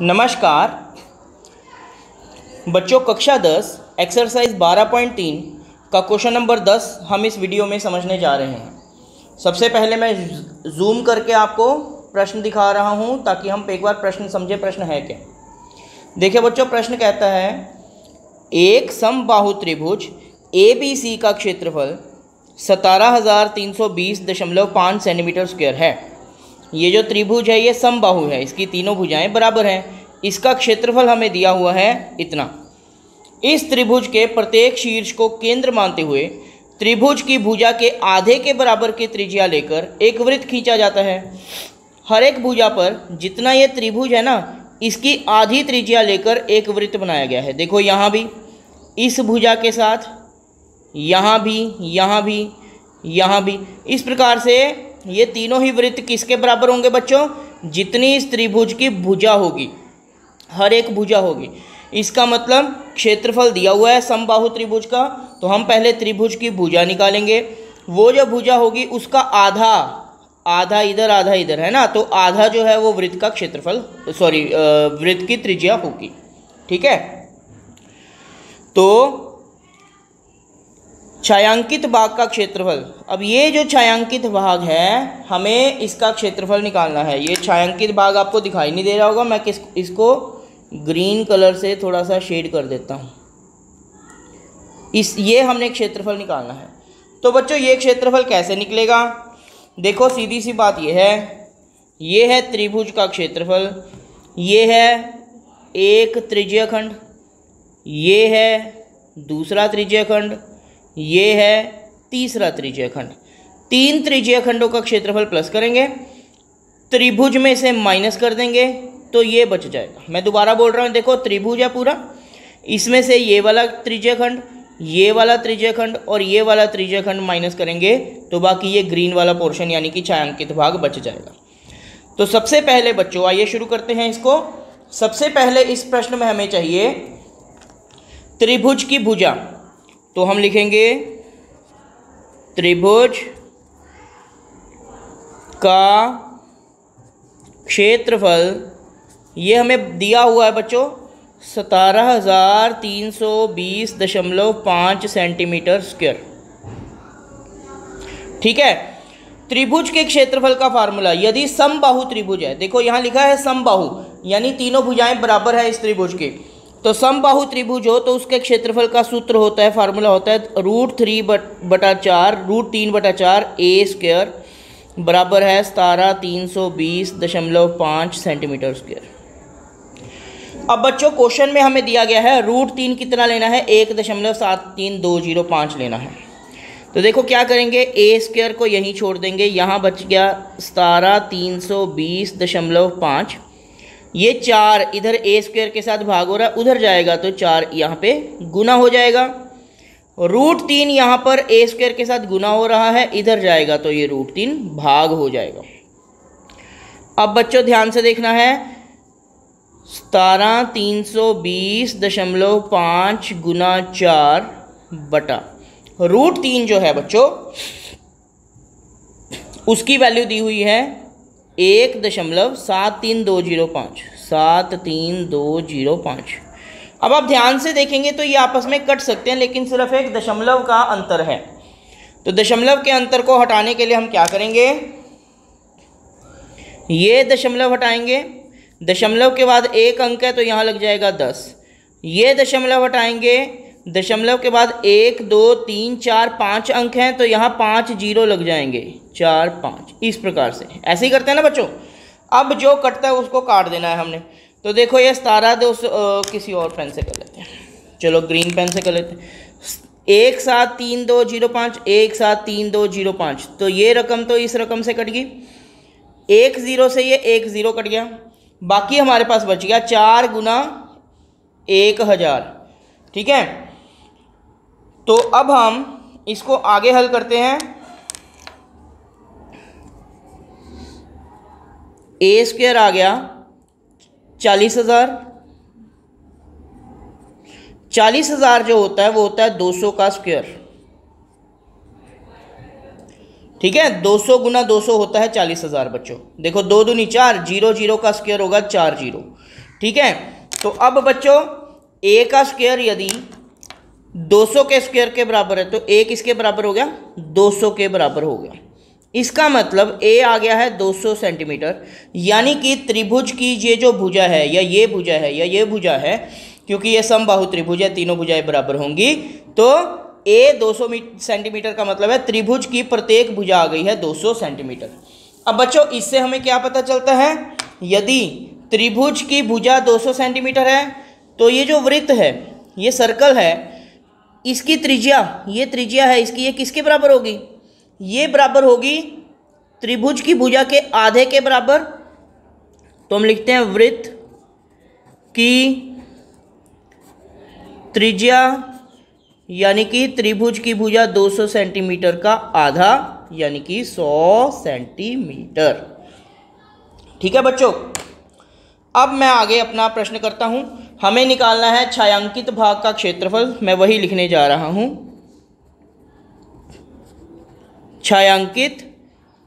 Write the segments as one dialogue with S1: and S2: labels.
S1: नमस्कार। बच्चों, कक्षा दस एक्सरसाइज बारह पॉइंट तीन का क्वेश्चन नंबर दस हम इस वीडियो में समझने जा रहे हैं। सबसे पहले मैं जूम करके आपको प्रश्न दिखा रहा हूँ, ताकि हम एक बार प्रश्न समझे, प्रश्न है क्या? देखिए बच्चों, प्रश्न कहता है, एक समबाहु त्रिभुज ए बी सी का क्षेत्रफल सतारह हज़ार तीन सौ बीस दशमलव पाँच सेंटीमीटर स्क्वायर है। ये जो त्रिभुज है, ये समबाहु है। इसकी तीनों भुजाएँ बराबर हैं। इसका क्षेत्रफल हमें दिया हुआ है इतना। इस त्रिभुज के प्रत्येक शीर्ष को केंद्र मानते हुए त्रिभुज की भुजा के आधे के बराबर की त्रिज्या लेकर एक वृत्त खींचा जाता है। हर एक भुजा पर जितना ये त्रिभुज है ना, इसकी आधी त्रिज्या लेकर एक वृत्त बनाया गया है। देखो यहाँ भी, इस भुजा के साथ, यहाँ भी यहाँ भी यहाँ भी। इस प्रकार से ये तीनों ही वृत्त किसके बराबर होंगे बच्चों? जितनी इस त्रिभुज की भुजा होगी, हर एक भुजा होगी। इसका मतलब क्षेत्रफल दिया हुआ है समबाहु त्रिभुज का तो हम पहले त्रिभुज की भुजा निकालेंगे। वो जो भुजा होगी, उसका आधा आधा इधर आधा इधर, है ना? तो आधा जो है वो वृत्त का क्षेत्रफल सॉरी वृत्त की त्रिज्या होगी। ठीक है? तो छायांकित भाग का क्षेत्रफल। अब ये जो छायांकित भाग है, हमें इसका क्षेत्रफल निकालना है। ये छायांकित भाग आपको दिखाई नहीं दे रहा होगा, मैं किस, इसको ग्रीन कलर से थोड़ा सा शेड कर देता हूँ। इस, ये हमने क्षेत्रफल निकालना है। तो बच्चों, ये क्षेत्रफल कैसे निकलेगा? देखो सीधी सी बात ये है। ये है त्रिभुज का क्षेत्रफल। ये है एक त्रिज्य खंड ये है दूसरा त्रिज्य खंड ये है तीसरा त्रिज्य खंड तीन त्रिज्य खंडों का क्षेत्रफल प्लस करेंगे, त्रिभुज में से माइनस कर देंगे तो ये बच जाएगा। मैं दोबारा बोल रहा हूँ, देखो त्रिभुज है पूरा। इसमें से ये वाला त्रिज्य खंड ये वाला त्रिज्य खंड और ये वाला त्रिज्य खंड माइनस करेंगे तो बाकी ये ग्रीन वाला पोर्शन यानी कि छायांकित भाग बच जाएगा। तो सबसे पहले बच्चों, आइए शुरू करते हैं इसको। सबसे पहले इस प्रश्न में हमें चाहिए, त्रिभुज की भुजा। तो हम लिखेंगे त्रिभुज का क्षेत्रफल। ये हमें दिया हुआ है बच्चों, सतारह हज़ार तीन सौ बीस दशमलव पाँच सेंटीमीटर स्क्वायर। ठीक है? त्रिभुज के क्षेत्रफल का फार्मूला, यदि समबाहु त्रिभुज है, देखो यहाँ लिखा है समबाहु, यानी तीनों भुजाएँ बराबर है इस त्रिभुज के। तो समबाहु त्रिभुज हो तो उसके क्षेत्रफल का सूत्र होता है फार्मूला होता है रूट थ्री बट, बटा चार रूट तीन बटा चार ए स्क्वेयर बराबर है सतारह, तीन सौ बीस दशमलव पाँच सेंटीमीटर स्क्वेयर अब बच्चों क्वेश्चन में हमें दिया गया है रूट तीन कितना लेना है? एक दशमलव सात तीन दो ज़ीरो पाँच लेना है। तो देखो क्या करेंगे ए स्क्वेयर को यहीं छोड़ देंगे, यहाँ बच गया सतारह, तीन सौ बीस दशमलव पाँच। ये चार इधर ए स्क्वेयर के साथ भाग हो रहा उधर जाएगा तो चार यहाँ पे गुना हो जाएगा। रूट तीन यहाँ पर ए स्क्वेयर के साथ गुना हो रहा है, इधर जाएगा तो ये रूट तीन भाग हो जाएगा। अब बच्चों ध्यान से देखना है, सतारह तीन सौ बीस दशमलव पाँच गुना चार बटा। रूट तीन जो है बच्चों, उसकी वैल्यू दी हुई है एक दशमलव सात तीन दो ज़ीरो पाँच। सात तीन दो ज़ीरो पाँच। अब आप ध्यान से देखेंगे तो ये आपस में कट सकते हैं, लेकिन सिर्फ़ एक दशमलव का अंतर है। तो दशमलव के अंतर को हटाने के लिए हम क्या करेंगे? ये दशमलव हटाएँगे। दशमलव के बाद एक अंक है तो यहाँ लग जाएगा दस। ये दशमलव हटाएँगे। दशमलव के बाद एक, दो, तीन, चार, पाँच अंक हैं तो यहाँ पाँच ज़ीरो लग जाएँगे। चार, पाँच। इस प्रकार से। ऐसे ही करते हैं ना बच्चों? अब जो कटता है उसको काट देना है हमने। तो देखो, ये सतारह दो किसी और पेन से कर लेते हैं। चलो, ग्रीन पेन से कर लेते हैं। एक, सात, तीन, दो, ज़ीरो, पाँच। एक, सात, तीन, दो, ज़ीरो, पाँच। तो ये रकम तो इस रकम से कट गई। एक, ज़ीरो से ये एक, ज़ीरो कट गया। बाकी हमारे पास बच गया चार गुना एक हज़ार। ठीक है? तो अब हम इसको आगे हल करते हैं। ए स्क्वेयर आ गया, चालीस हज़ार। चालीस हज़ार जो होता है, वो होता है दो सौ का स्क्वेयर ठीक है? दो सौ गुना दो सौ होता है चालीस हज़ार, बच्चों। देखो, दो दूनी चार, ज़ीरो ज़ीरो का स्क्वेयर होगा चार ज़ीरो। ठीक है? तो अब बच्चों ए का स्क्वायर यदि 200 के स्क्वायर के बराबर है तो ए किसके बराबर हो गया 200 के बराबर हो गया। इसका मतलब ए आ गया है 200 सेंटीमीटर, यानी कि त्रिभुज की ये जो भुजा है, या ये भुजा है, या ये भुजा है, क्योंकि ये समबाहु त्रिभुज है, तीनों भुजाएँ बराबर होंगी तो ए 200 सेंटीमीटर का मतलब है त्रिभुज की प्रत्येक भुजा आ गई है 200 सेंटीमीटर। अब बच्चों, इससे हमें क्या पता चलता है? यदि त्रिभुज की भुजा 200 सेंटीमीटर है तो ये जो वृत्त है, ये सर्कल है इसकी त्रिज्या, ये त्रिज्या है इसकी, ये किसके बराबर होगी? ये बराबर होगी त्रिभुज की भुजा के आधे के बराबर। तो हम लिखते हैं वृत्त की त्रिज्या, यानी कि त्रिभुज की भुजा 200 सेंटीमीटर का आधा, यानी कि 100 सेंटीमीटर। ठीक है बच्चों? अब मैं आगे अपना प्रश्न करता हूँ। हमें निकालना है छायांकित भाग का क्षेत्रफल। मैं वही लिखने जा रहा हूँ। छायांकित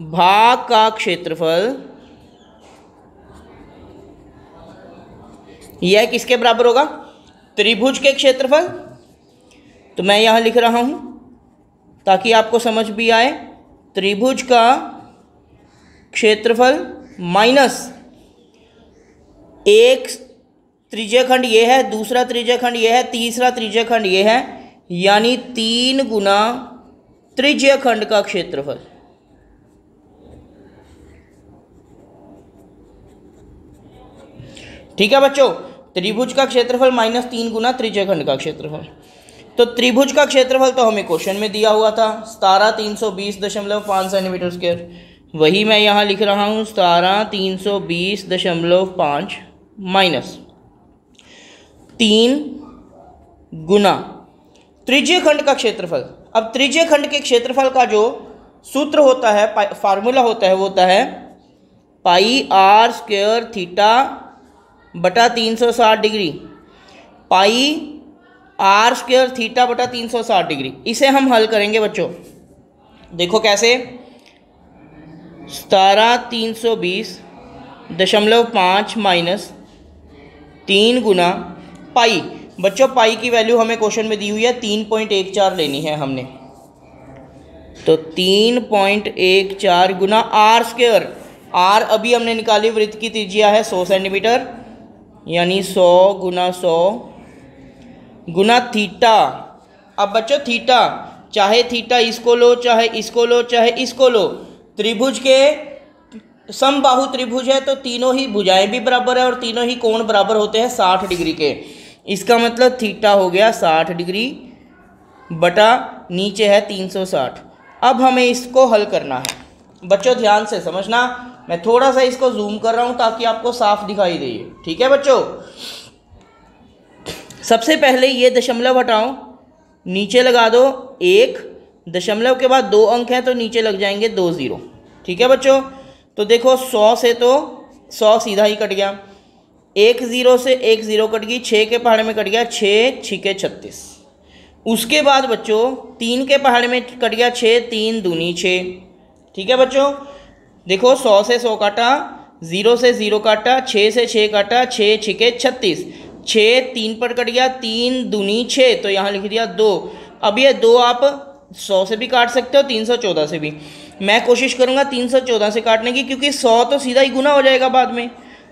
S1: भाग का क्षेत्रफल। यह किसके बराबर होगा? त्रिभुज के क्षेत्रफल। तो मैं यहाँ लिख रहा हूँ, ताकि आपको समझ भी आए। त्रिभुज का क्षेत्रफल माइनस एक त्रिज्य खंड ये है, दूसरा त्रिज्य खंड ये है, तीसरा त्रिज्य खंड ये है, यानी तीन गुना त्रिज्य खंड का क्षेत्रफल। ठीक है बच्चों, त्रिभुज का क्षेत्रफल माइनस तीन गुना त्रिज्य खंड का क्षेत्रफल। तो त्रिभुज का क्षेत्रफल तो हमें क्वेश्चन में दिया हुआ था, सतारह तीन सौ बीस दशमलव पाँच सेंटीमीटर स्क्वायर। वही मैं यहाँ लिख रहा हूँ, सतारह तीन सौ बीस दशमलव पाँच। माइनस तीन गुना त्रिज्य खंड का क्षेत्रफल। अब त्रिज्य खंड के क्षेत्रफल का जो सूत्र होता है फार्मूला होता है, वो होता है पाई आर स्क्वेयर थीटा बटा तीन सौ साठ degree. Pi r square theta बटा तीन सौ साठ डिग्री। इसे हम हल करेंगे बच्चों। देखो कैसे? सतारह तीन सौ बीस दशमलव पाँच माइनस तीन गुना पाई। बच्चों, पाई की वैल्यू हमें क्वेश्चन में दी हुई है, तीन पॉइंट एक चार लेनी है हमने। तो तीन पॉइंट एक चार गुना आर स्क्वेयर आर अभी हमने निकाली, वृत्त की त्रिज्या है सौ सेंटीमीटर यानी सौ गुना सौ गुना थीटा अब बच्चों थीटा चाहे थीटा इसको लो, चाहे इसको लो, चाहे इसको लो, त्रिभुज के समबाहु त्रिभुज है तो तीनों ही भुजाएँ भी बराबर है और तीनों ही कोण बराबर होते हैं साठ डिग्री के। इसका मतलब थीटा हो गया साठ डिग्री बटा नीचे है तीन सौ साठ। अब हमें इसको हल करना है। बच्चों, ध्यान से समझना। मैं थोड़ा सा इसको जूम कर रहा हूँ ताकि आपको साफ़ दिखाई दे। ठीक है बच्चों? सबसे पहले ये दशमलव हटाओ। नीचे लगा दो एक। दशमलव के बाद दो अंक हैं तो नीचे लग जाएँगे दो ज़ीरो। ठीक है बच्चों? तो देखो सौ से तो सौ सीधा ही कट गया। एक ज़ीरो से एक ज़ीरो कट गई छः के पहाड़ में कट गया छः छिके छत्तीस। उसके बाद बच्चों, तीन के पहाड़ में कट गया छः तीन दूनी छः ठीक है बच्चों? देखो सौ से सौ काटा, ज़ीरो से ज़ीरो काटा छः से छः काटा छः छिके छत्तीस। छः तीन पर कट गया, तीन दूनी छः तो यहाँ लिख दिया दो। अब ये दो आप सौ से भी काट सकते हो, तीन सौ चौदह से भी। मैं कोशिश करूँगा तीन सौ चौदह से काटने की, क्योंकि सौ तो सीधा ही गुना हो जाएगा बाद में।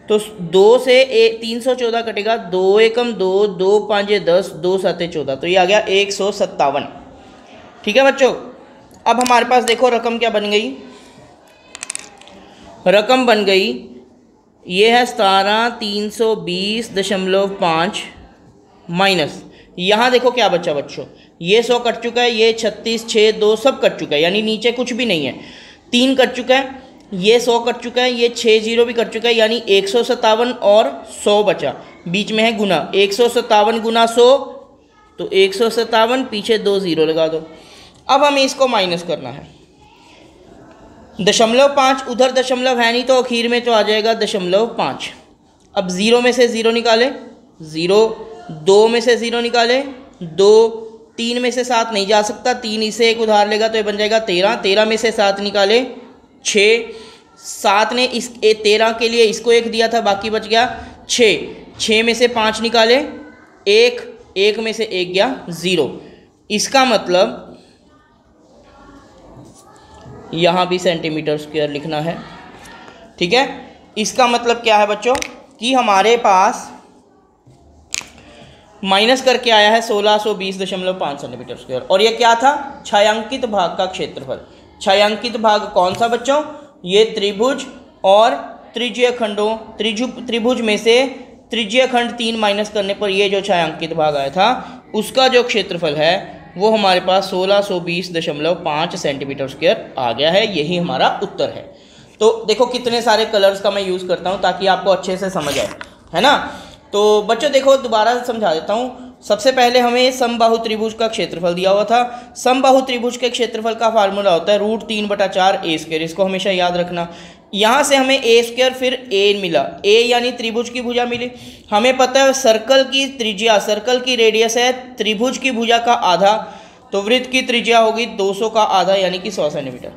S1: तो दो से ए, तीन सौ चौदह कटेगा, दो एकम दो दो पाँच दस, दो सत्ते चौदह। तो ये आ गया एक सौ सत्तावन। ठीक है बच्चों, अब हमारे पास देखो रकम क्या बन गई। रकम बन गई, ये है सतारह तीन सौ बीस दशमलव पाँच माइनस। यहाँ देखो क्या बच्चा बच्चों ये सौ कट चुका है, ये छत्तीस छः दो, सब कट चुका है, यानी नीचे कुछ भी नहीं है। तीन कट चुका है, ये सौ कट चुका है, ये छः ज़ीरो भी कट चुका है, यानी एक सौ सत्तावन और सौ बचा। बीच में है गुना, एक सौ सत्तावन गुना सौ तो एक सौ सत्तावन, पीछे दो, ज़ीरो लगा दो। अब हमें इसको माइनस करना है। दशमलव पाँच, उधर दशमलव है नहीं तो आखिर में तो आ जाएगा दशमलव पाँच। अब ज़ीरो में से ज़ीरो निकालें, ज़ीरो, दो में से ज़ीरो निकालें, दो तीन में से सात नहीं जा सकता, तीन इसे एक उधार लेगा तो ये बन जाएगा तेरह तेरह में से सात निकाले छः सात ने इस तेरह के लिए इसको एक दिया था, बाकी बच गया छः छः में से पाँच निकाले, एक एक में से एक गया ज़ीरो। इसका मतलब यहाँ भी सेंटीमीटर स्क्वायर लिखना है, ठीक है? इसका मतलब क्या है बच्चों? कि हमारे पास माइनस करके आया है सोलह सौ बीस दशमलव पाँच सेंटीमीटर स्क्वायर। और ये क्या था? छायांकित भाग का क्षेत्रफल। छायांकित भाग कौन सा बच्चों? ये त्रिभुज और त्रिज्य खंडों, त्रिजु, त्रिभुज में से त्रिज्य खंड तीन माइनस करने पर ये जो छायांकित भाग आया था, उसका जो क्षेत्रफल है, वो हमारे पास सोलह सौ बीस दशमलव पाँच सेंटीमीटर स्क्वायर आ गया है। यही हमारा उत्तर है। तो देखो कितने सारे कलर्स का मैं यूज़ करता हूँ ताकि आपको अच्छे से समझ आए। है ना? तो बच्चों देखो, दोबारा समझा देता हूँ। सबसे पहले हमें समबाहु त्रिभुज का क्षेत्रफल दिया हुआ था। समबाहु त्रिभुज के क्षेत्रफल का फार्मूला होता है रूट तीन बटा चार ए स्क्र इसको हमेशा याद रखना। यहाँ से हमें ए स्क्र फिर ए मिला। ए यानी त्रिभुज की भुजा मिली। हमें पता है सर्कल की त्रिज्या, सर्कल की रेडियस है त्रिभुज की भुजा का आधा। तो वृत्त की त्रिज्या होगी 200 का आधा, यानी कि 100 सेंटीमीटर।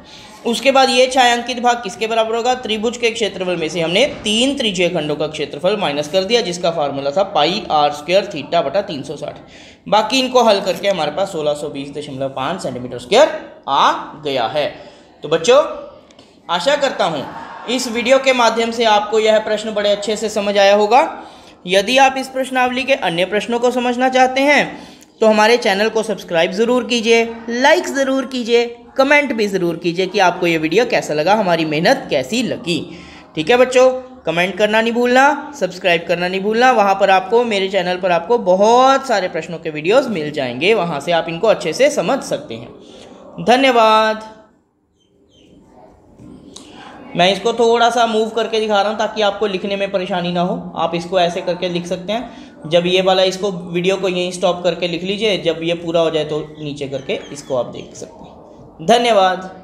S1: उसके बाद ये छायांकित भाग किसके बराबर होगा? त्रिभुज के क्षेत्रफल में से हमने तीन त्रिज्य खंडों का क्षेत्रफल माइनस कर दिया, जिसका फार्मूला था पाई आर स्क्र थीटा बटा तीन सौ साठ। बाकी इनको हल करके हमारे पास सोलह सौ बीस दशमलव पाँच सेंटीमीटर स्क्वायर आ गया है। तो बच्चों, आशा करता हूँ इस वीडियो के माध्यम से आपको यह प्रश्न बड़े अच्छे से समझ आया होगा। यदि आप इस प्रश्नावली के अन्य प्रश्नों को समझना चाहते हैं तो हमारे चैनल को सब्सक्राइब ज़रूर कीजिए लाइक ज़रूर कीजिए कमेंट भी ज़रूर कीजिए कि आपको ये वीडियो कैसा लगा, हमारी मेहनत कैसी लगी। ठीक है बच्चों, कमेंट करना नहीं भूलना, सब्सक्राइब करना नहीं भूलना, वहाँ पर आपको, मेरे चैनल पर आपको बहुत सारे प्रश्नों के वीडियोस मिल जाएँगे, वहाँ से आप इनको अच्छे से समझ सकते हैं। धन्यवाद। मैं इसको थोड़ा सा मूव करके दिखा रहा हूँ ताकि आपको लिखने में परेशानी ना हो। आप इसको ऐसे करके लिख सकते हैं। जब ये वाला इसको वीडियो को यहीं स्टॉप करके लिख लीजिए, जब ये पूरा हो जाए तो नीचे करके इसको आप देख सकते हैं। धन्यवाद।